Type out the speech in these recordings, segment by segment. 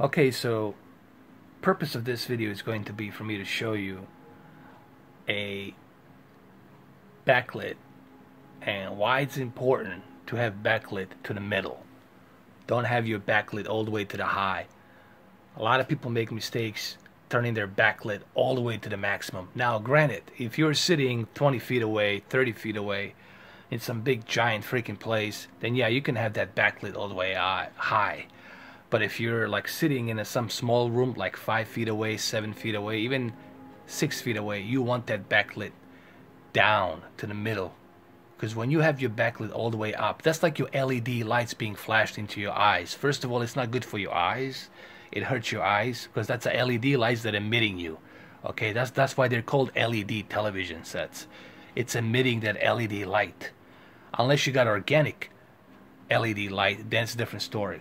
Okay, so purpose of this video is going to be for me to show you a backlit and why it's important to have backlit to the middle. Don't have your backlit all the way to the high. A lot of people make mistakes turning their backlit all the way to the maximum. Now, granted, if you're sitting 20 feet away, 30 feet away, in some big giant freaking place, then yeah, you can have that backlit all the way uh, high. But if you're like sitting in a, some small room, like five feet away, seven feet away, even six feet away, you want that backlit down to the middle. Because when you have your backlit all the way up, that's like your LED lights being flashed into your eyes. First of all, it's not good for your eyes. It hurts your eyes because that's the LED lights that are emitting you. Okay, that's that's why they're called LED television sets. It's emitting that LED light. Unless you got organic LED light, then it's a different story.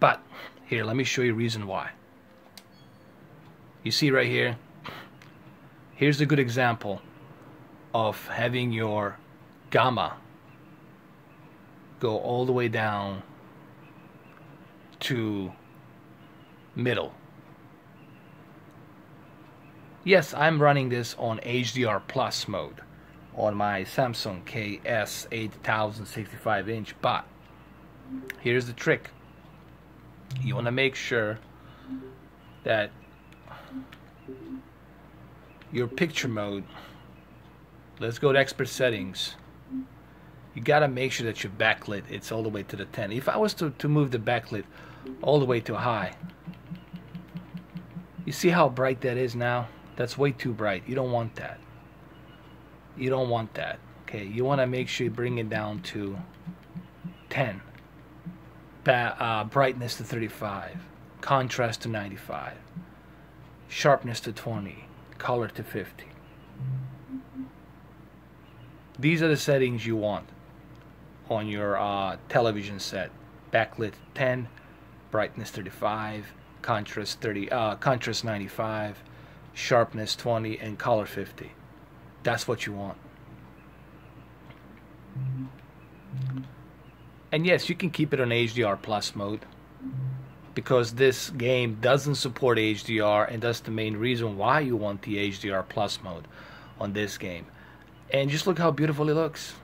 But here, let me show you a reason why. You see right here, here's a good example of having your gamma go all the way down to middle. Yes, I'm running this on HDR plus mode on my Samsung KS 8065 inch but here's the trick you want to make sure that your picture mode let's go to expert settings. You got to make sure that your backlit it's all the way to the 10 if I was to, to move the backlit all the way to high you see how bright that is now? That's way too bright. You don't want that. You don't want that okay? You want to make sure you bring it down to 10 uh, brightness to 35 contrast to 95 sharpness to 20 color to 50 these are the settings you want on your uh, television set. Backlit 10 brightness 35 contrast 30 uh, contrast 95 sharpness 20 and color 50 that's what you want. And yes, you can keep it on HDR plus mode because this game doesn't support HDR and that's the main reason why you want the HDR plus mode on this game. And just look how beautiful it looks.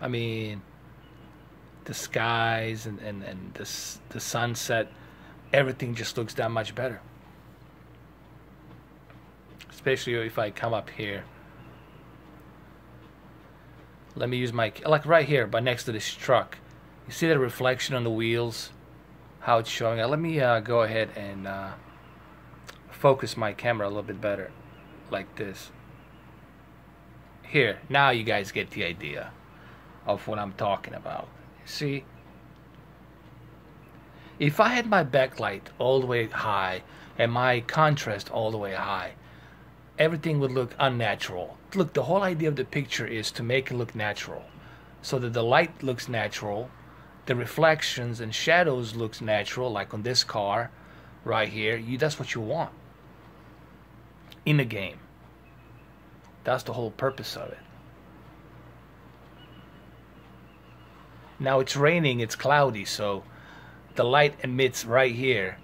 I mean, the skies and, and, and the, the sunset, everything just looks that much better. Especially if I come up here. Let me use my, like right here, but next to this truck. You see the reflection on the wheels? How it's showing. Let me uh, go ahead and uh, focus my camera a little bit better. Like this. Here, now you guys get the idea of what I'm talking about. See? If I had my backlight all the way high and my contrast all the way high, everything would look unnatural. Look, the whole idea of the picture is to make it look natural. So that the light looks natural, the reflections and shadows looks natural, like on this car right here. You that's what you want in a game. That's the whole purpose of it. Now it's raining, it's cloudy, so the light emits right here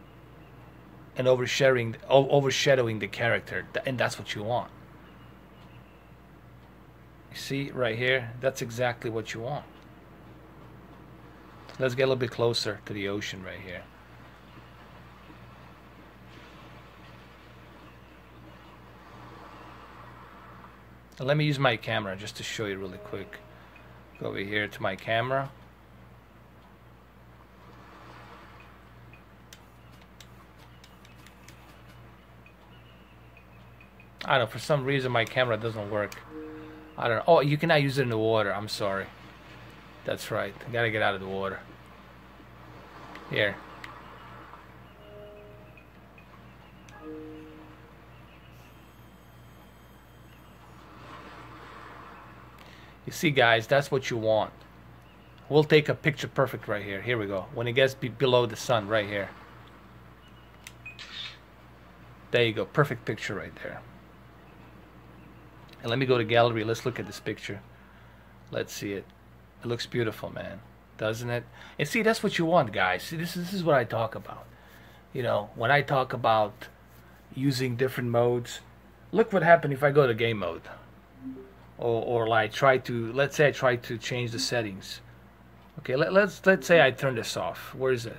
and overshadowing overshadowing the character and that's what you want. You see right here that's exactly what you want. Let's get a little bit closer to the ocean right here. Let me use my camera just to show you really quick. Go over here to my camera I don't know, for some reason my camera doesn't work. I don't know. Oh, you cannot use it in the water. I'm sorry. That's right. Gotta get out of the water. Here. You see, guys, that's what you want. We'll take a picture perfect right here. Here we go. When it gets be below the sun, right here. There you go. Perfect picture right there. And let me go to gallery. Let's look at this picture. Let's see it. It looks beautiful, man. Doesn't it? And see, that's what you want, guys. See, this, this is what I talk about. You know, when I talk about using different modes, look what happened if I go to game mode. Or, or like try to, let's say I try to change the settings. Okay, let, let's let's say I turn this off. Where is it?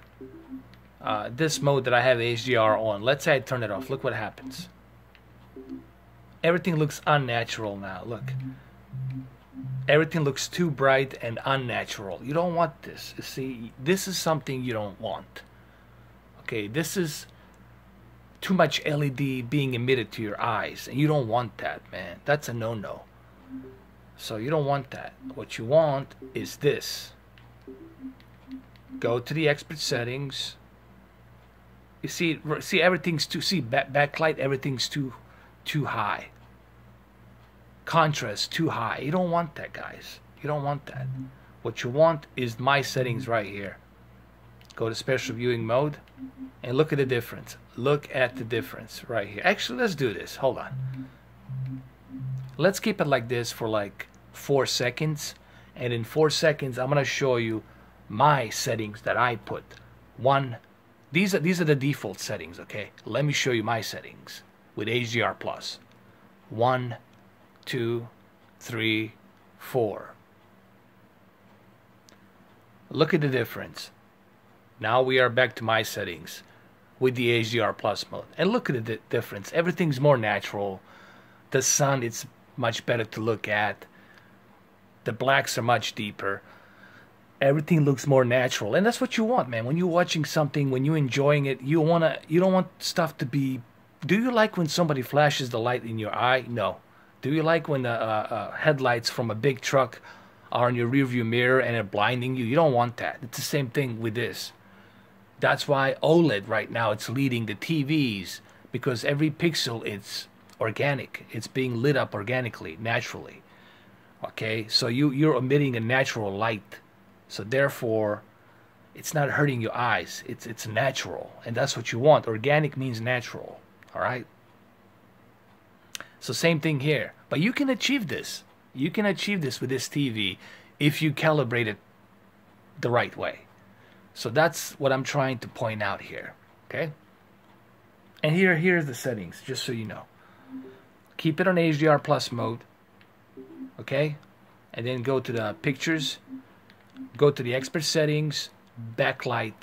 Uh, this mode that I have HDR on. Let's say I turn it off. Look what happens. Everything looks unnatural now. Look. Everything looks too bright and unnatural. You don't want this. You see, this is something you don't want. Okay, this is too much LED being emitted to your eyes, and you don't want that, man. That's a no-no. So you don't want that. What you want is this go to the expert settings. You see, see everything's too see back, backlight. Everything's too too high. Contrast too high. You don't want that, guys. You don't want that. Mm-hmm. What you want is my settings mm-hmm. right here. Go to special viewing mode mm-hmm. and look at the difference. Look at the difference right here. Actually, let's do this. Hold on. Let's keep it like this for like four seconds. And in four seconds, I'm going to show you my settings that I put. One, these are these are the default settings. Okay, let me show you my settings with HDR plus. One, two, three, four. Look at the difference. Now we are back to my settings with the HDR plus mode. And look at the difference. Everything's more natural. The sun, it's much better to look at. The blacks are much deeper everything looks more natural and that's what you want man when you're watching something when you're enjoying it you want to you don't want stuff to be do you like when somebody flashes the light in your eye? No. Do you like when the uh, uh, headlights from a big truck are in your rearview mirror and they're blinding you? You don't want that. It's the same thing with this. That's why oled right now it's leading the tvs because every pixel it's organic. It's being lit up organically naturally. Okay? So you you're emitting a natural light. So therefore, it's not hurting your eyes. It's it's natural, and that's what you want. Organic means natural. All right. So same thing here, but you can achieve this. You can achieve this with this TV if you calibrate it the right way. So that's what I'm trying to point out here. Okay. And here here's the settings, just so you know. Keep it on HDR plus mode. Okay, and then go to the pictures go to the expert settings, backlight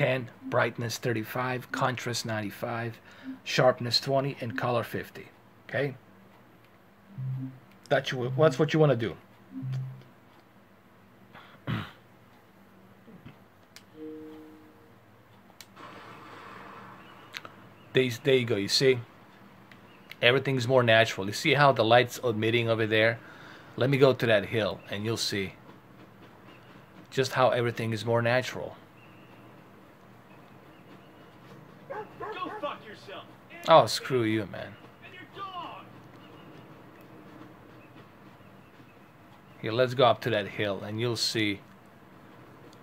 10, brightness 35, contrast 95, sharpness 20, and color 50. Okay? That's, you, that's what you want to do. there, there you go, you see? Everything's more natural. You see how the light's emitting over there? Let me go to that hill and you'll see just how everything is more natural. Oh, screw you, man. Here, let's go up to that hill and you'll see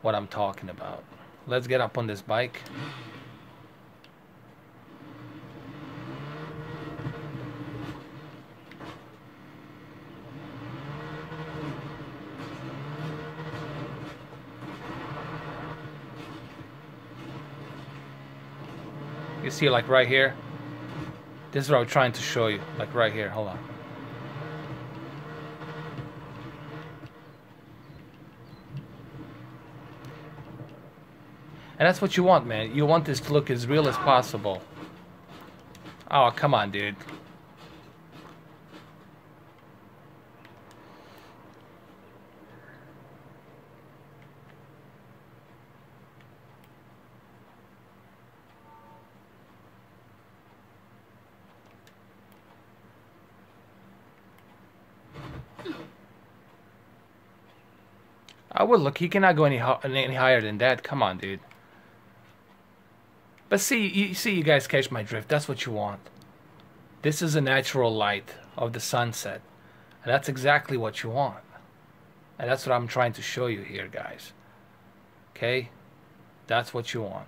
what I'm talking about. Let's get up on this bike. You see like right here? This is what I'm trying to show you. Like right here. Hold on. And that's what you want, man. You want this to look as real as possible. Oh, come on, dude. I would look. He cannot go any any higher than that. Come on, dude. But see, you see, you guys catch my drift. That's what you want. This is a natural light of the sunset, and that's exactly what you want. And that's what I'm trying to show you here, guys. Okay, that's what you want.